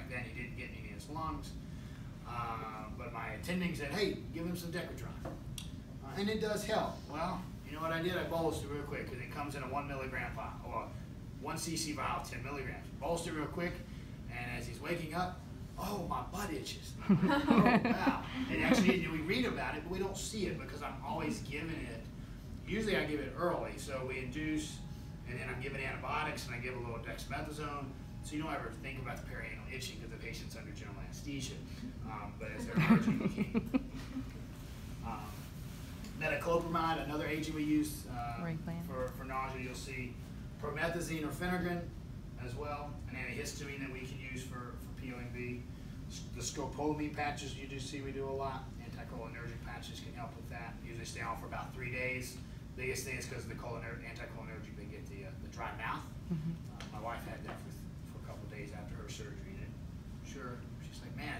like that. He didn't get any of his lungs. Uh, but my attending said, hey, give him some Decadron. Uh, and it does help. Well, you know what I did? I bolused it real quick because it comes in a one milligram vial, or one cc vial, 10 milligrams. Bolused it real quick, and as he's waking up, oh, my butt itches. oh, wow. And actually, we read about it, but we don't see it because I'm always giving it. Usually I give it early, so we induce, and then I'm giving antibiotics, and I give a little dexamethasone, so you don't ever think about the perianal itching because the patient's under general anesthesia. Um, but as they're emerging. Um, metoclopramide, another agent we use uh, for, for nausea, you'll see promethazine or phenergan as well, an antihistamine that we can use for, for PONV. The scopolamine patches you do see we do a lot. Anticholinergic patches can help with that. Usually stay on for about three days. Biggest thing is because of the anticholinergic, they get the, uh, the dry mouth. Mm -hmm. uh, my wife had that for, for a couple days after her surgery. And sure, she's like, man,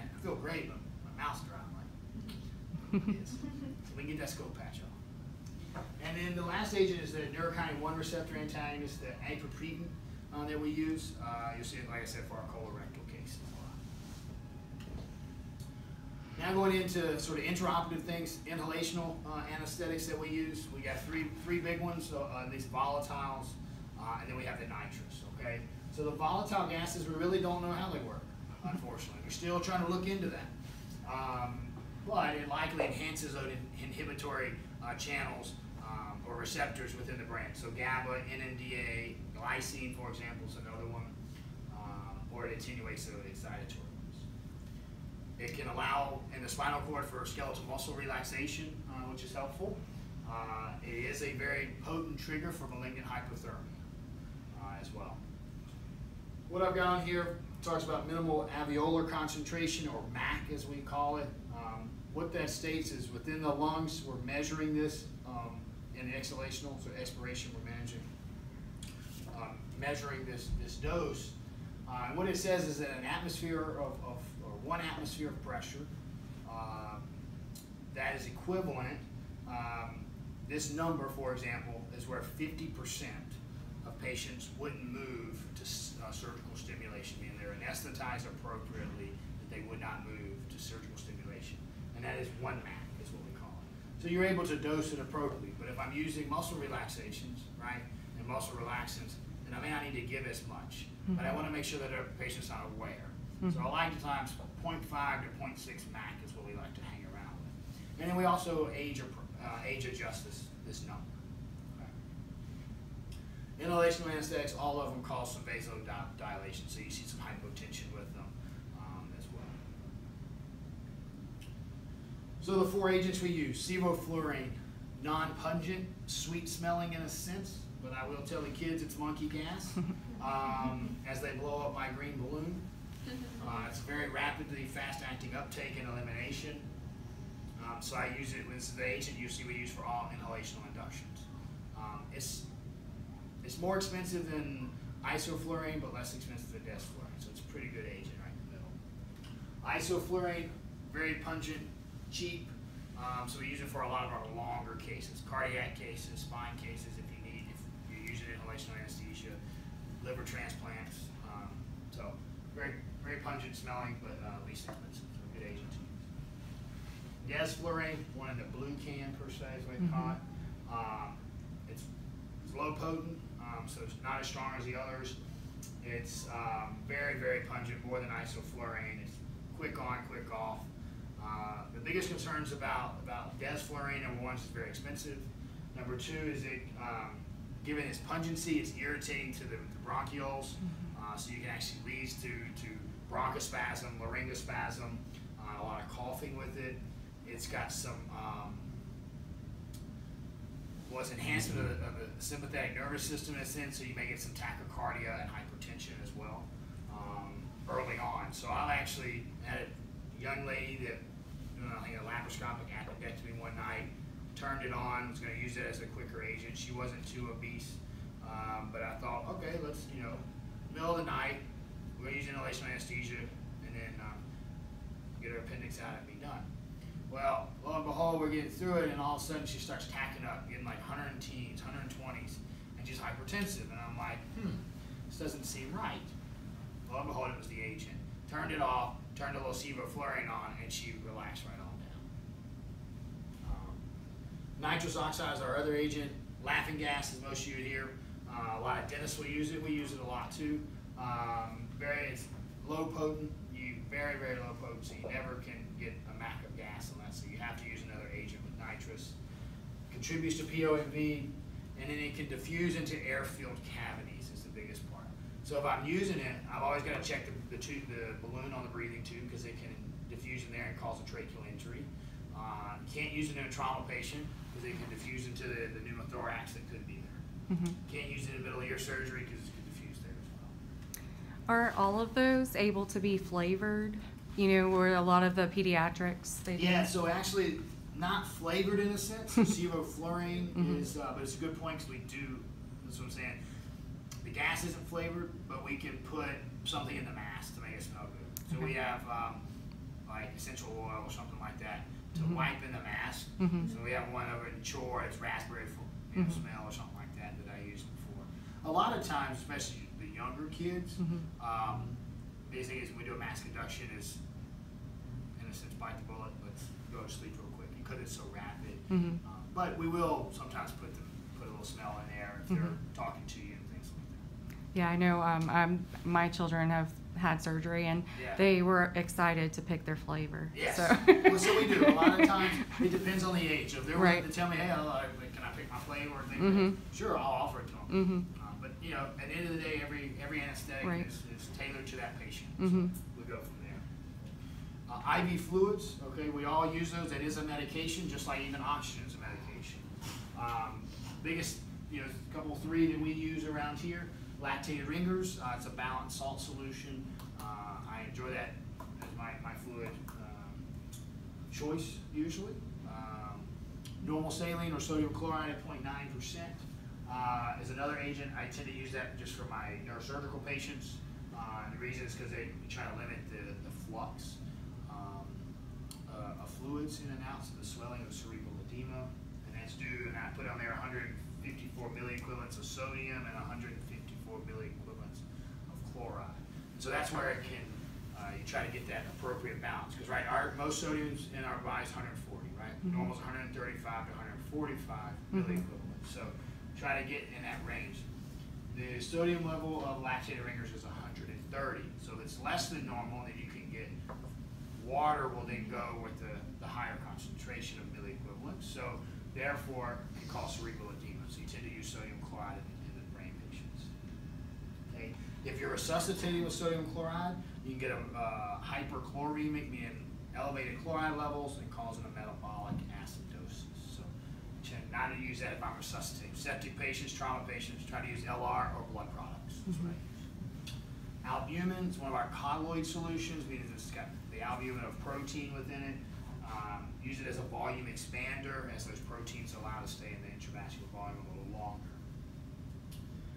Great, but my mouth's dry. I'm like, yes. so we can get that scope patch off. And then the last agent is the neurokinin 1 receptor antagonist, the aprepitant uh, that we use. Uh, you'll see it, like I said, for our colorectal case. Now going into sort of intraoperative things, inhalational uh, anesthetics that we use. We got three three big ones, so, uh, these volatiles, uh, and then we have the nitrous, okay? So the volatile gases, we really don't know how they work, unfortunately. We're still trying to look into that. Um, but it likely enhances those inhibitory uh, channels um, or receptors within the brain. So GABA, NMDA, glycine, for example, is another one, um, or it attenuates the excitatory. Ones. It can allow in the spinal cord for skeletal muscle relaxation, uh, which is helpful. Uh, it is a very potent trigger for malignant hyperthermia uh, as well. What I've got on here talks about minimal alveolar concentration, or MAC as we call it. Um, what that states is within the lungs, we're measuring this um, in exhalational, so expiration, we're managing, um, measuring this, this dose. Uh, and what it says is that an atmosphere of, of or one atmosphere of pressure. Um, that is equivalent. Um, this number, for example, is where 50% of patients wouldn't move to uh, surgical stimulation, meaning they're anesthetized appropriately, that they would not move to surgical stimulation. And that is one MAC, is what we call it. So you're able to dose it appropriately. But if I'm using muscle relaxations, right, and muscle relaxants, then I may not need to give as much. Mm -hmm. But I want to make sure that our patient's not aware. Mm -hmm. So a lot of times 0.5 to 0.6 MAC is what we like to hang around with. And then we also age, uh, age adjust this, this number. Inhalational anesthetics, all of them cause some vasodilation, so you see some hypotension with them um, as well. So the four agents we use, sevoflurane, non-pungent, sweet smelling in a sense, but I will tell the kids it's monkey gas um, as they blow up my green balloon. Uh, it's very rapidly fast-acting uptake and elimination. Um, so I use it, this is the agent usually we use for all inhalational inductions. Um, it's, it's more expensive than isoflurane, but less expensive than desflurane, so it's a pretty good agent right in the middle. Isoflurane, very pungent, cheap, um, so we use it for a lot of our longer cases, cardiac cases, spine cases if you need, if you're using inhalational anesthesia, liver transplants, um, so very very pungent smelling, but uh, least expensive, so a good agent to use. Desflurane, one in the blue can per se is what we call it. Mm-hmm. Um, it's, it's, low potent, um, so it's not as strong as the others. It's um, very, very pungent, more than isoflurane. It's quick on, quick off. Uh, the biggest concerns about, about desflurane, number one, is it's very expensive. Number two is it, um, given its pungency, it's irritating to the, the bronchioles, mm-hmm. uh, so you can actually lead to, to bronchospasm, laryngospasm, uh, a lot of coughing with it. It's got some um, was enhancement of of the, sympathetic nervous system in a sense, so you may get some tachycardia and hypertension as well um, early on. So I actually had a young lady that I think a laparoscopic appendectomy one night, turned it on, was going to use it as a quicker agent. She wasn't too obese, um, but I thought, okay, let's you know, middle of the night, we're going to use inhalational anesthesia and then um, get her appendix out and be done. Well, lo and behold, we're getting through it, and all of a sudden she starts tacking up, getting like 110s, 120s, and she's hypertensive. And I'm like, hmm, this doesn't seem right. Lo and behold, it was the agent. turned it off, turned a little sevoflurane on, and she relaxed right on down. Um, nitrous oxide is our other agent. Laughing gas is most of you would hear. Uh, a lot of dentists will use it. We use it a lot too. Um, very, it's low potent. Very, very low potency. You never can get a mac of gas unless so you have to use another agent with nitrous. Contributes to PONV, and then it can diffuse into air-filled cavities is the biggest part. So if I'm using it, I've always got to check the, the, tube, the balloon on the breathing tube because it can diffuse in there and cause a tracheal injury. Uh, can't use it in a trauma patient because it can diffuse into the, the pneumothorax that could be there. Mhm. Can't use it in middle ear surgery because it could diffuse there as well. Are all of those able to be flavored? You know, where a lot of the pediatrics they do? Yeah, so actually not flavored in a sense. Sevoflurane Mhm. is, uh, but it's a good point because we do. That's what I'm saying. The gas isn't flavored, but we can put something in the mask to make it smell good. So we have um, like essential oil or something like that to Mhm. wipe in the mask. Mhm. So we have one over in Chore. It's raspberry you know, Mhm. smell or something like that that I used before. A lot of times, especially kids, Mhm. um, thing is when we do a mask induction is, in a sense, bite the bullet, let's go to sleep real quick because it's so rapid. Mhm. Um, but we will sometimes put them, put a little smell in there if they're Mhm. talking to you and things like that. Yeah, I know. Um, I'm, my children have had surgery, and Yeah. they were excited to pick their flavor. Yes. So. well, so we do. A lot of times it depends on the age. If they're willing Right. to tell me, hey, I like, can I pick my flavor or things, Mhm. sure, I'll offer it to them. Mhm. You know, at the end of the day, every every anesthetic Right. is, is tailored to that patient. Mhm. So we go from there. Uh, IV fluids, okay, we all use those. It is a medication, just like even oxygen is a medication. Um, biggest, you know, couple three that we use around here, lactated ringers. Uh, it's a balanced salt solution. Uh, I enjoy that as my, my fluid um, choice usually. Um, normal saline or sodium chloride at 0.9% uh, is another agent. I tend to use that just for my neurosurgical patients. Uh, and the reason is because they try to limit the, the flux um, uh, of fluids in and out, so the swelling of cerebral edema. And that's due, and I put on there 154 milliequivalents of sodium and 154 milliequivalents of chloride. So that's where it can, uh, you try to get that appropriate balance. Because, right, our most sodiums in our body is 140, right? Mhm. Normal is 135 to 145 Mhm. milliequivalents. So try to get in that range. The sodium level of lactated ringers is 130. So it's less than normal, then you can get water will then go with the, the higher concentration of milliequivalents. So therefore, it can cause cerebral edema. So you tend to use sodium chloride in, in the brain patients. Okay. If you're resuscitating with sodium chloride, you can get a uh, hyperchloremic, meaning elevated chloride levels and causing a metabolic acidosis. Tend to use that if I'm resuscitating. Septic patients, trauma patients, try to use LR or blood products. I use. Albumin is one of our colloid solutions, meaning it's got the albumin of protein within it. Um, use it as a volume expander as those proteins allow to stay in the intravascular volume a little longer.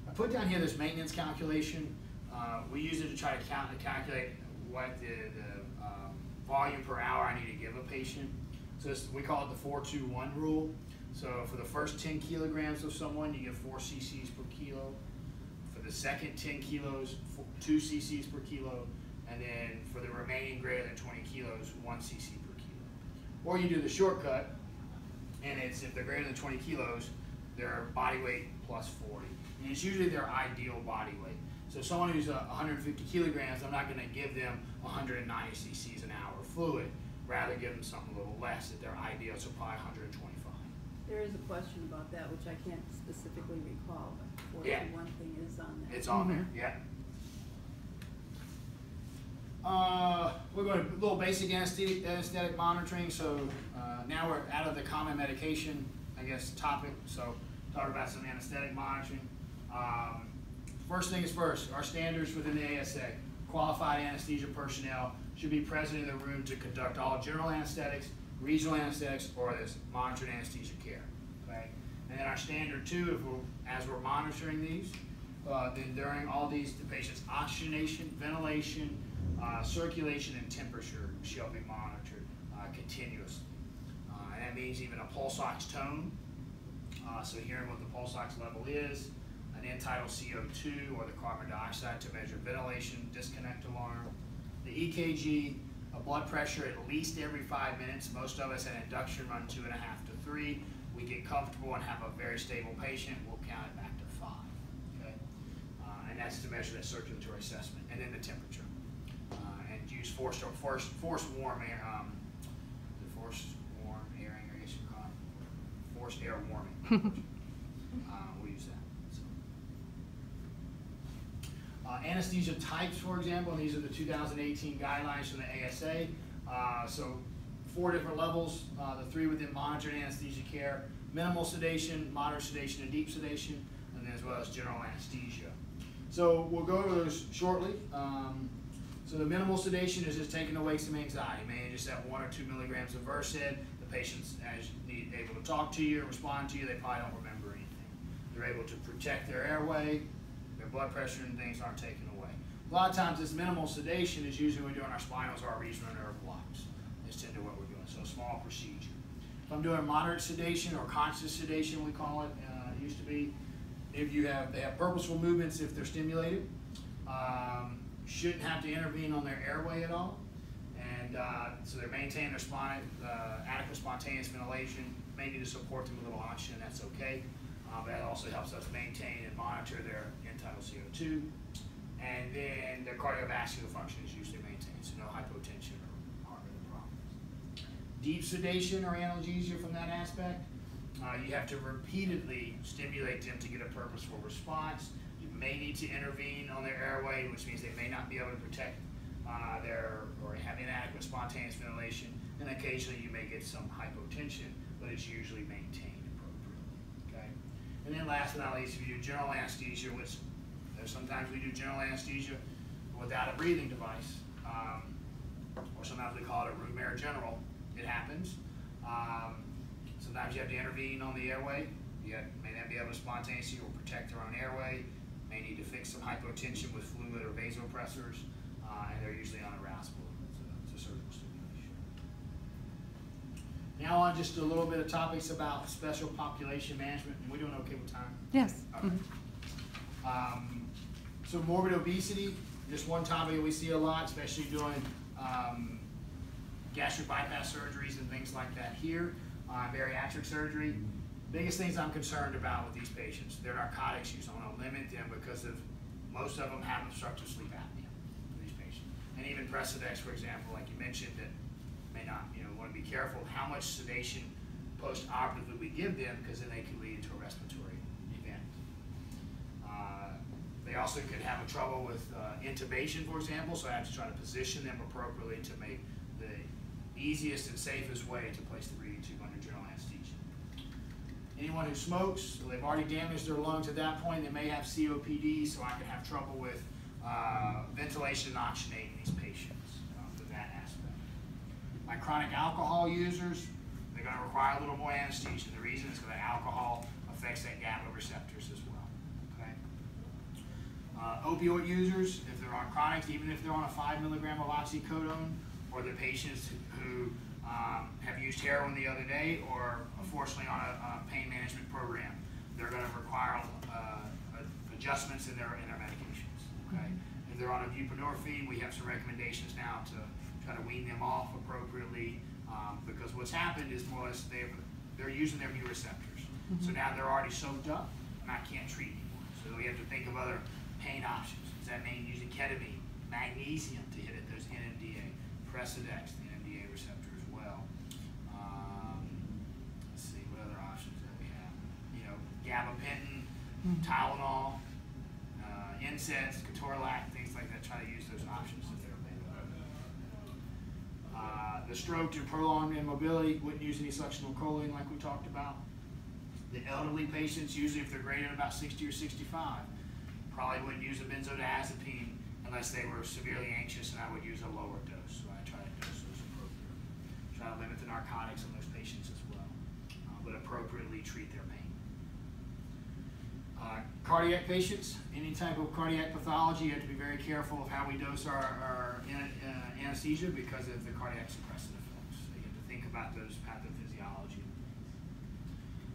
I put down here this maintenance calculation. Uh, we use it to try to count to calculate what the, the um, volume per hour I need to give a patient. So this, we call it the 421 rule. So for the first 10 kilograms of someone, you get 4 cc's per kilo. For the second 10 kilos, four, 2 cc's per kilo. And then for the remaining greater than 20 kilos, 1 cc per kilo. Or you do the shortcut, and it's if they're greater than 20 kilos, their body weight plus 40. And it's usually their ideal body weight. So someone who's uh, 150 kilograms, I'm not going to give them 190 cc's an hour fluid. Rather give them something a little less at their ideal, so probably 125. There is a question about that, which I can't specifically recall, but Yeah. forty-one thing is on there. It's on there, yeah. Uh, we're going to a little basic anesthetic, anesthetic monitoring. So uh, now we're out of the common medication, I guess, topic. So talk about some anesthetic monitoring. Um, first thing is first. Our standards within the ASA: qualified anesthesia personnel should be present in the room to conduct all general anesthetics, regional anesthetics, or this monitored anesthesia care. Okay. And then our standard two, if we're, as we're monitoring these, uh, then during all these, the patient's oxygenation, ventilation, uh, circulation, and temperature shall be monitored uh, continuously. Uh, and that means even a pulse ox tone. Uh, so hearing what the pulse ox level is, an end-tidal CO2 or the carbon dioxide to measure ventilation, disconnect alarm, the EKG, a blood pressure at least every five minutes. Most of us at induction run two and a half to three. We get comfortable and have a very stable patient, we'll count it back to five. Okay? Uh, and that's to measure that circulatory assessment, and then the temperature. Uh, and use forced, forced, forced warm air, um, the forced warm airing, I guess you call it, forced air warming. uh, we'll use that. So. Uh, anesthesia types, for example, and these are the 2018 guidelines from the ASA. Uh, so four different levels, uh, the three within monitored anesthesia care, minimal sedation, moderate sedation, and deep sedation, and then as well as general anesthesia. So we'll go over those shortly. Um, so the minimal sedation is just taking away some anxiety. Just that one or two milligrams of Versed. The patient's as able to talk to you, or respond to you. They probably don't remember anything. They're able to protect their airway. Blood pressure and things aren't taken away. A lot of times, this minimal sedation is usually when we're doing our spinals or our regional nerve blocks. That's tend to what we're doing. So a small procedure. If I'm doing moderate sedation or conscious sedation, we call it. Uh, used to be. If you have they have purposeful movements if they're stimulated. Um, shouldn't have to intervene on their airway at all. And uh, so they're maintaining their spine, uh, adequate spontaneous ventilation, may need to support them with a little oxygen, that's okay. But that also helps us maintain and monitor their end-tidal CO2. And then their cardiovascular function is usually maintained, so no hypotension or heart rhythm problems. Deep sedation or analgesia from that aspect, uh, you have to repeatedly stimulate them to get a purposeful response. You may need to intervene on their airway, which means they may not be able to protect uh, their or have inadequate spontaneous ventilation. And occasionally you may get some hypotension, but it's usually maintained. And then last but not least, we do general anesthesia, which sometimes we do general anesthesia without a breathing device, um, or sometimes we call it a room air general. It happens. Um, sometimes you have to intervene on the airway. You may not be able to spontaneously or protect their own airway. May need to fix some hypotension with fluid or vasopressors, uh, and they're usually unarousable. It's a, it's a surgical stimulation. Now on just a little bit of topics about special population management. And we doing okay with time? Yes. Okay. Mhm. Um, so morbid obesity, just one topic that we see a lot, especially doing um, gastric bypass surgeries and things like that here, uh, bariatric surgery. Biggest things I'm concerned about with these patients, their narcotics use. I want to limit them because of most of them have obstructive sleep apnea. These patients, and even Precedex, for example, like you mentioned, that may not, you know, want to be careful how much sedation post-operatively we give them because then they can lead to a respiratory event. Uh, They also could have a trouble with uh, intubation, for example, so I have to try to position them appropriately to make the easiest and safest way to place the breathing tube under general anesthesia. Anyone who smokes, well, they've already damaged their lungs at that point, they may have COPD, so I could have trouble with uh, ventilation and oxygenating these patients uh, for that aspect. Chronic alcohol users, they're gonna require a little more anesthesia. The reason is because alcohol affects that GABA receptors as well, okay? Uh, opioid users, if they're on chronic, even if they're on a five milligram of oxycodone, or the patients who um, have used heroin the other day, or unfortunately on a, a pain management program, they're going to require uh, adjustments in their in their medications. Okay, if they're on a buprenorphine, we have some recommendations now to try to wean them off appropriately, um, because what's happened is more or less they're they're using their mu receptors, so now they're already soaked up, and I can't treat anymore. So we have to think of other pain options. Does that mean using ketamine, magnesium to hit at those NMDA, Precedex, the NMDA receptor as well. Um, let's see, what other options that we have? You know, gabapentin, Tylenol, uh, NSAIDs, ketorolac, things like that. Try to use those options if they're available. Uh, the stroke to prolonged immobility, wouldn't use any succinylcholine choline like we talked about. The elderly patients, usually if they're greater than about 60 or 65, probably wouldn't use a benzodiazepine unless they were severely anxious, and I would use a lower dose. So I try to dose those appropriately. Try to limit the narcotics in those patients as well, uh, but appropriately treat their pain. Uh, cardiac patients, any type of cardiac pathology, you have to be very careful of how we dose our, our uh, anesthesia because of the cardiac suppressive effects. So you have to think about those pathophysiology.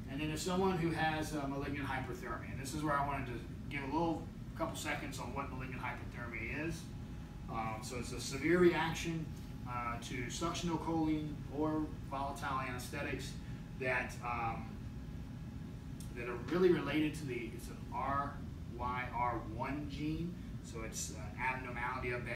And then if someone who has uh, malignant hyperthermia, and this is where I wanted to give a little couple seconds on what malignant hyperthermia is. Um, so it's a severe reaction uh, to succinylcholine or volatile anesthetics that um, that are really related to the it's an RYR1 gene. So it's an abnormality of that.